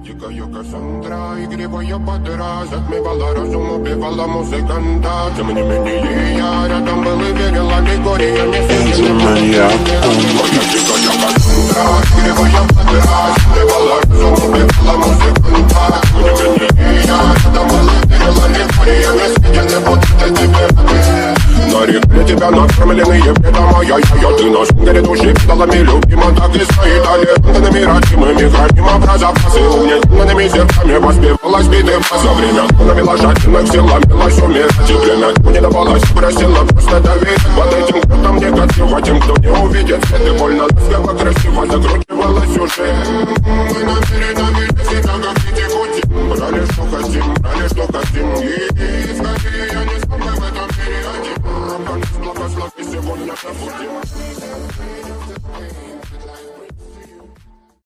Дикая Кассандра, игривая подра Затмевала разум, убивала музыканта Тем не менее я рядом был и верил Аллегория не сидела Маньяк. Моя дикая Кассандра, игривая подра Затмевала разум, убивала музыканта Тем не менее я рядом был и верил Аллегория не сидела Вот это тебе на реке тебя накормленные бредом а я, я, я Ты на шунгере души педалами любима Так и стоит талентами родимыми Храним образа Посыльный умными сердцами воспевалась биты база Время. Умными лошадиных силами лось умирать и время Не давалось, просила просто доверять Под этим крутом негатива тем, кто не увидит. Это больно, ласково, красиво закручивалась уже. Мы намерены верить всегда, как дети хотим. Брали, что хотим, брали, что хотим. Я не смог в этом мире один Благослови сегодня на пути